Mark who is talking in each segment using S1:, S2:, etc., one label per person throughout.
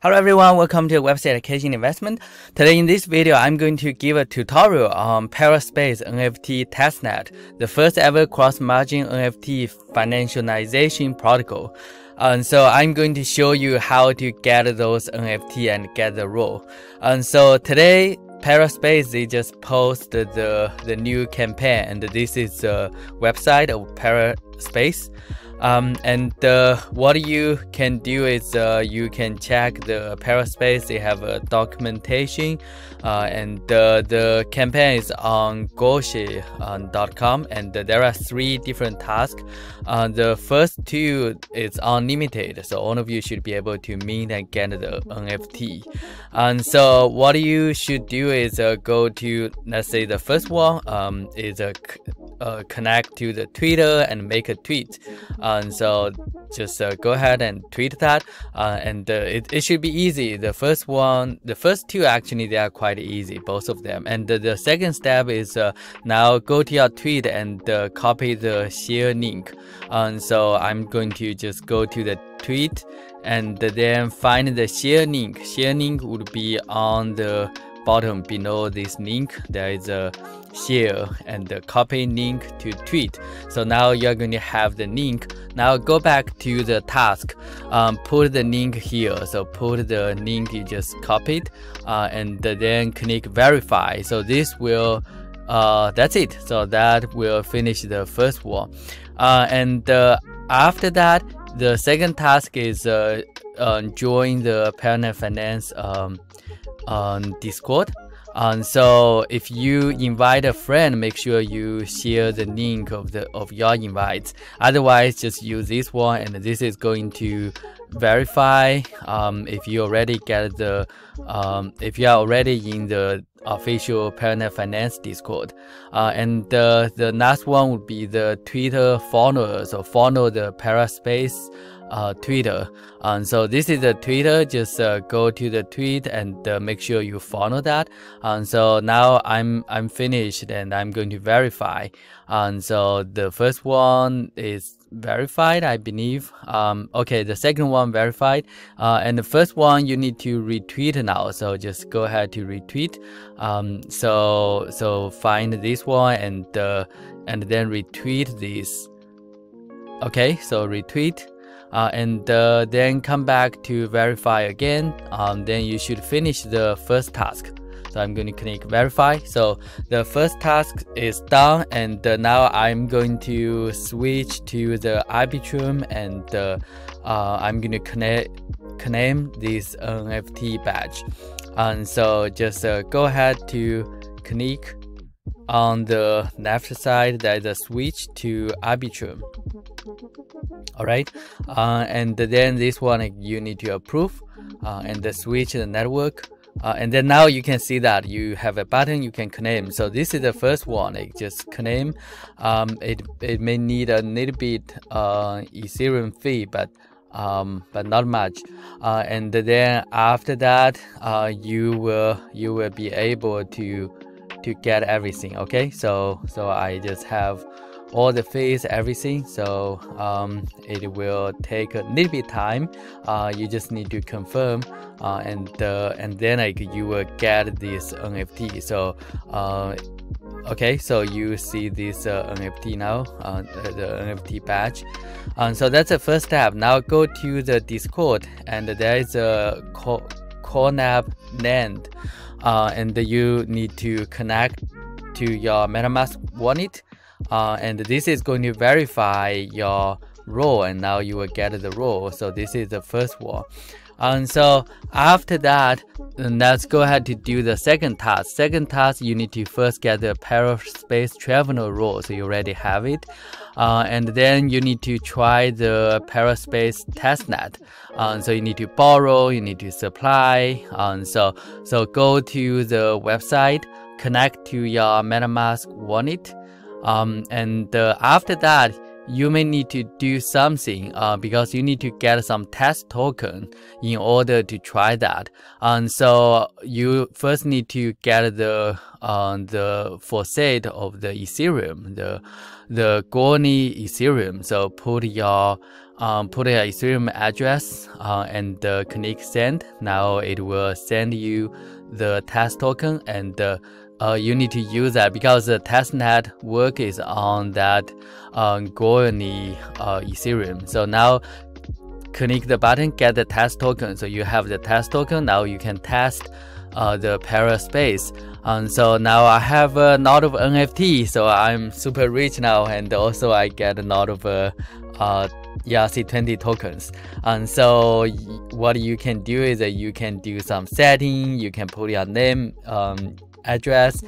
S1: Hello everyone, welcome to Web 3 Education Investment. Today in this video, I'm going to give a tutorial on Paraspace NFT testnet, the first ever cross-margin NFT financialization protocol. And so I'm going to show you how to get those NFT and get the role. And so today, Paraspace they just posted the the new campaign, and this is the website of Paraspace. Um, and uh, what you can do is uh, you can check the Paraspace. They have a documentation, uh, and the campaign is on Galxe.com, and there are three different tasks. Uh, the first two is unlimited, so all of you should be able to mint and get the NFT. And so what you should do is uh, go to let's say the first one um, is a uh, connect to the Twitter and make a tweet. And so just uh, go ahead and tweet that. Uh, and uh, it, it should be easy. The first one, the first two actually, they are quite easy, both of them. And the, the second step is uh, now go to your tweet and uh, copy the share link. And so I'm going to just go to the tweet and then find the share link. Share link would be on the bottom below this link, there is a share and the copy link to tweet. So now you're going to have the link. Now go back to the task, um, put the link here. So put the link you just copied uh, and then click verify. So this will, uh, that's it. So that will finish the first one. Uh, and uh, after that, the second task is uh, uh, join the Parallel Finance um, on Discord. And so if you invite a friend, make sure you share the link of the of your invites. Otherwise, just use this one, and this is going to verify um, if you already get the um, if you are already in the official Parallel Finance Discord. Uh, and uh, the last one would be the Twitter followers or follow the Paraspace uh, Twitter. So this is the Twitter. Just uh, go to the tweet and uh, make sure you follow that. So now I'm I'm finished and I'm going to verify. So the first one is verified, I believe. Um, okay, the second one verified, uh, and the first one you need to retweet now. So just go ahead to retweet. Um, so so find this one and uh, and then retweet this. Okay, so retweet uh, and uh, then come back to verify again. Um, then you should finish the first task. So I'm going to click verify. So the first task is done and uh, now I'm going to switch to the Arbitrum and uh, uh, I'm going to connect, claim this NFT badge. And so just uh, go ahead to click on the left side, there's a switch to Arbitrum. All right uh, and then this one you need to approve uh, and the switch the network. Uh, and then now you can see that you have a button you can claim. So this is the first one It just claim. Um, it, it may need a little bit uh, ethereum fee but um, but not much. Uh, and then after that uh, you will you will be able to to get everything okay so so i just have all the fees, everything. So um, it will take a little bit time. Uh, you just need to confirm, uh, and uh, and then like you will get this NFT. So uh, okay, so you see this uh, NFT now, uh, the NFT badge. Um, so that's the first step. Now go to the Discord, and there is a Cornab land, and you need to connect to your MetaMask wallet. Uh, and this is going to verify your role and now you will get the role. So this is the first one and so after that let's go ahead to do the second task. Second task you need to first get the paraspace traveler role so you already have it. Uh, and then you need to try the paraspace testnet um, so you need to borrow you need to supply um, so so go to the website connect to your metamask wallet. Um, and uh, after that, you may need to do something uh, because you need to get some test token in order to try that. And so you first need to get the uh, the faucet of the Ethereum, the the Goerli Ethereum. So put your um, put your Ethereum address uh, and uh, click send. Now it will send you the test token and uh, you need to use that because the testnet work is on that uh, uh, Ethereum. So now click the button, get the test token. So you have the test token. Now you can test uh, the Paraspace. space. And so now I have a lot of NFT. So I'm super rich now, and also I get a lot of uh, uh, ERC20 tokens. And so what you can do is that you can do some setting. You can put your name. Um, address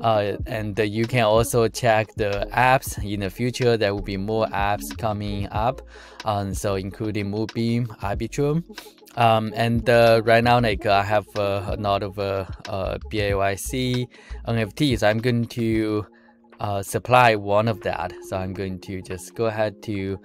S1: uh, and you can also check the apps in the future there will be more apps coming up um, so including moonbeam arbitrum um, and uh, right now like i have uh, a lot of uh, uh, bayc nfts i'm going to uh, supply one of that so i'm going to just go ahead to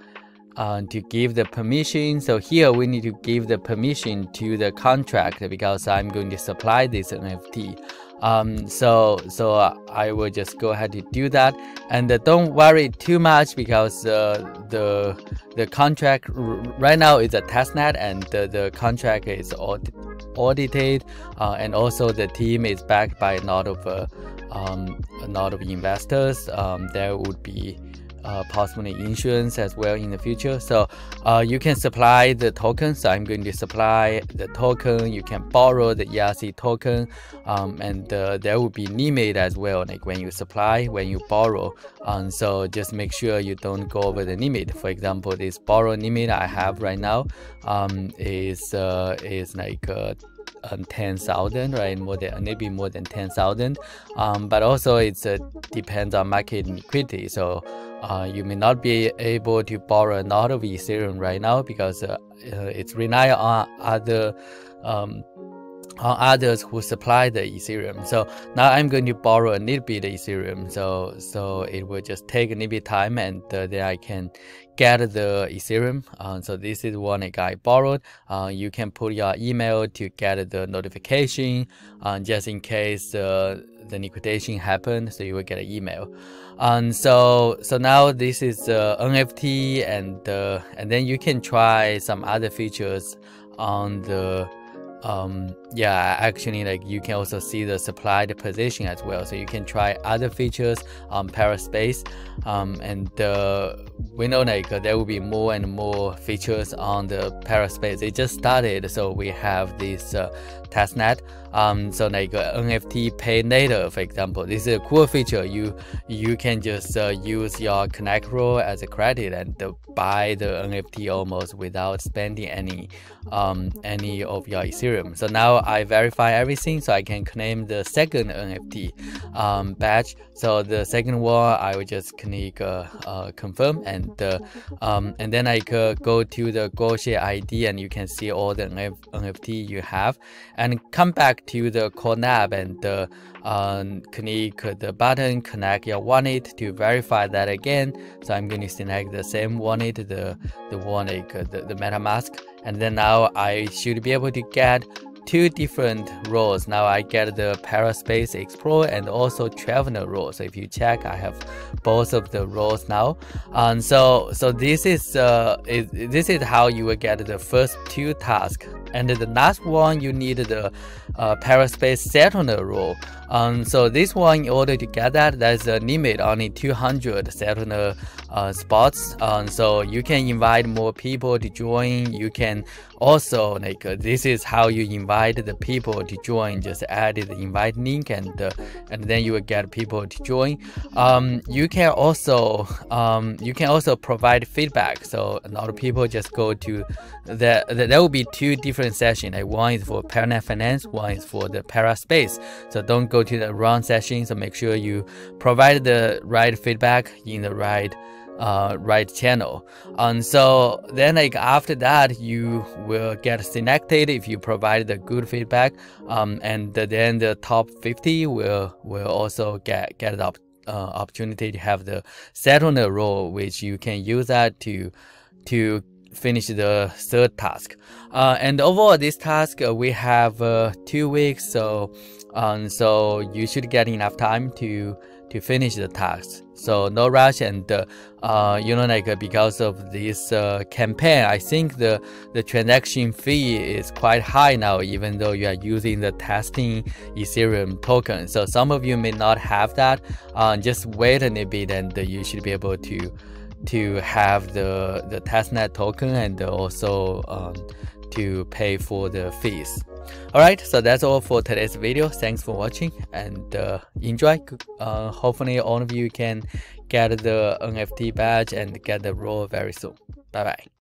S1: uh, to give the permission. So here we need to give the permission to the contract because I'm going to supply this NFT. Um, so so I will just go ahead to do that, and uh, don't worry too much because uh, the the contract right now is a testnet, and the, the contract is aud audited, uh, and also the team is backed by a lot of um, a lot of investors. Um, there would be uh, possibly insurance as well in the future. So uh, you can supply the token. So I'm going to supply the token. You can borrow the ERC token, um, and uh, there will be limit as well. Like when you supply, when you borrow. Um, so just make sure you don't go over the limit. For example, this borrow limit I have right now um, is uh, is like uh, um, 10,000, right? More than maybe more than 10,000. Um, but also it uh, depends on market liquidity. So uh, you may not be able to borrow a lot of Ethereum right now because uh, uh it's rely on other um, on others who supply the Ethereum. So now I'm going to borrow a little bit of Ethereum. So so it will just take a little bit time and uh, then I can get the Ethereum. Uh, so this is one I borrowed. Uh, you can put your email to get the notification uh, just in case uh, the liquidation happened. So you will get an email. And so so now this is uh, NFT and and then you can try some other features on the um, yeah, actually, like you can also see the supplied position as well. So you can try other features on Paraspace. Um, and uh, we know like there will be more and more features on the Paraspace. It just started, so we have this uh, testnet. Um, so like uh, NFT pay later, for example, this is a cool feature. You you can just uh, use your Connect role as a credit and buy the NFT almost without spending any um, any of your Ethereum. So now I verify everything, so I can claim the second NFT um, badge. So the second one, I will just click uh, uh, confirm, and um, and then I go to the Galxe ID, and you can see all the NFT you have, and come back to the Collab and uh, um, click the button connect your wallet to verify that again. So I'm going to select the same wallet, the the wallet, the, the MetaMask, and then now I should be able to get two different roles. Now I get the Paraspace Explorer and also Traveler role. So if you check, I have both of the roles now. And so so this is uh is, this is how you will get the first two tasks. And the last one you need the uh, Paraspace Settler role. Um, so this one, in order to get that, there's a limit only 200 Settler uh, spots. Um, so you can invite more people to join. You can also like uh, this is how you invite the people to join. Just add the invite link and uh, and then you will get people to join. Um, you can also um, you can also provide feedback. So a lot of people just go to the, the there will be two different sessions. Like one is for Parallel Finance, one is for the Paraspace. So don't go to the wrong session. So make sure you provide the right feedback in the right uh, right channel. And so then like after that, you will get selected if you provide the good feedback. Um, and then the top 50 will will also get get up uh, opportunity to have the settlement role, which you can use that to to finish the third task. Uh, and overall, this task uh, we have uh, two weeks, so um, so you should get enough time to to finish the task. So no rush, and uh, you know, like because of this campaign, I think the the transaction fee is quite high now, even though you are using the testing Ethereum token. So some of you may not have that. just wait a little bit, and you should be able to to have the the testnet token and also um, to pay for the fees. Alright, so that's all for today's video. Thanks for watching and uh, enjoy. Uh, hopefully all of you can get the NFT badge and get the role very soon. Bye bye.